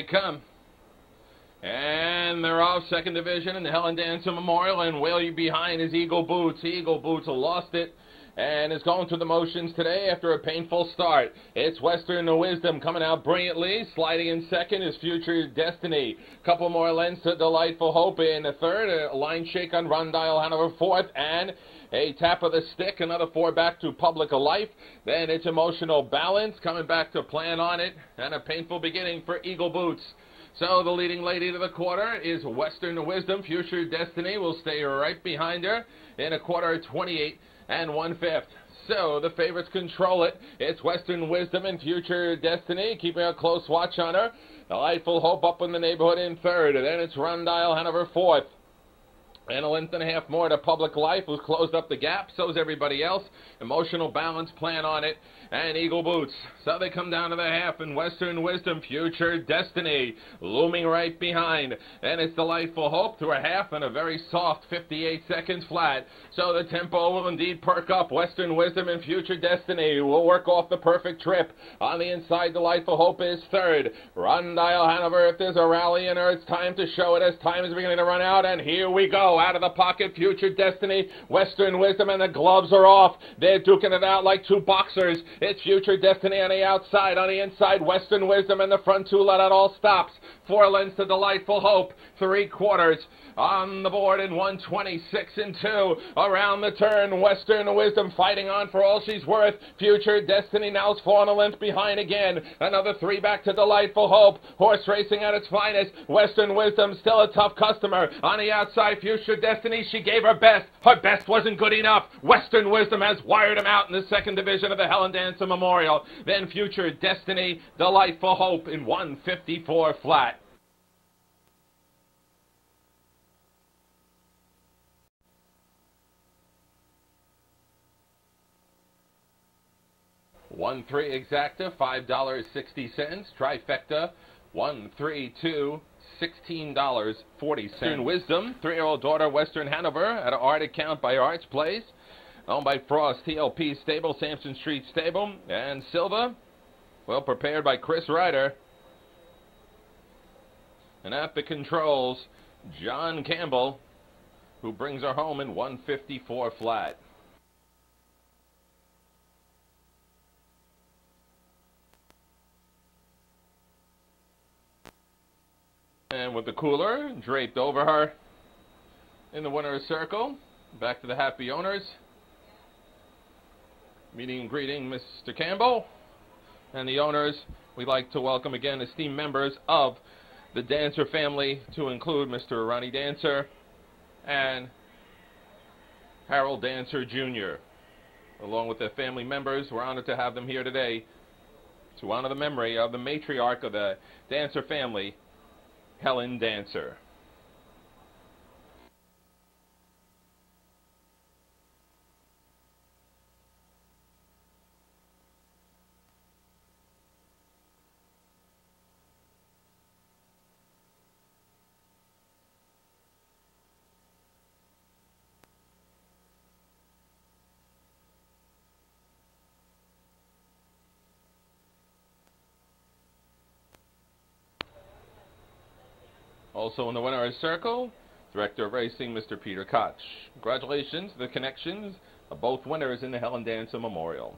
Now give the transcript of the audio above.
they come. And they're off second division in the Helen Dancer Memorial, and way behind is Eagle Boots. Eagle Boots lost it and is going through the motions today after a painful start. It's Western Wisdom coming out brilliantly. Sliding in second is Future Destiny. Couple more lengths to Delightful Hope in the third. A line shake on Rondile Hanover fourth, and a tap of the stick, another four back to Public Life. Then it's Emotional Balance coming back to Plan on It, and a painful beginning for Eagle Boots. So the leading lady to the quarter is Western Wisdom. Future Destiny will stay right behind her in a quarter 28 and one fifth. So the favorites control it. It's Western Wisdom and Future Destiny, keeping a close watch on her. Delightful Hope up in the neighborhood in third. And then it's Rondile Hanover fourth. And a length and a half more to Public Life, who's closed up the gap. So's everybody else. Emotional balance plan on it. And Eagle Boots. So they come down to the half. And Western Wisdom, Future Destiny, looming right behind. And it's Delightful Hope through a half and a very soft 58 seconds flat. So the tempo will indeed perk up. Western Wisdom and Future Destiny will work off the perfect trip. On the inside, Delightful Hope is third. Rondile Hanover, if there's a rally in her, it's time to show it as time is beginning to run out. And here we go out of the pocket, Future Destiny, Western Wisdom, and the gloves are off. They're duking it out like two boxers. It's Future Destiny on the outside, on the inside, Western Wisdom, and the front two let out all stops. Four lengths to Delightful Hope, three quarters on the board in 126 and 2. Around the turn, Western Wisdom fighting on for all she's worth. Future Destiny now is falling a length behind again. Another three back to Delightful Hope. Horse racing at its finest. Western Wisdom still a tough customer. On the outside, Future Destiny, she gave her best. Her best wasn't good enough. Western Wisdom has wired him out in the second division of the Helen Dancer Memorial. Then Future Destiny, Delightful Hope in 154 flat. One three exacta, five dollars sixty cents. Trifecta, one three two, sixteen dollars forty cents. Wisdom, three-year-old daughter, Western Hanover, at an art account by Arts Place, owned by Frost TLP Stable, Sampson Street Stable, and Silva, well prepared by Chris Ryder. And at the controls, John Campbell, who brings her home in 154 flat. And with the cooler draped over her in the winner's circle, back to the happy owners. Meeting and greeting Mr. Campbell and the owners. We'd like to welcome again esteemed members of the Dancer family to include Mr. Ronnie Dancer and Harold Dancer Jr. Along with their family members, we're honored to have them here today to honor the memory of the matriarch of the Dancer family, Helen Dancer. Also in the winner's circle, Director of Racing, Mr. Peter Koch. Congratulations to the connections of both winners in the Helen Dancer Memorial.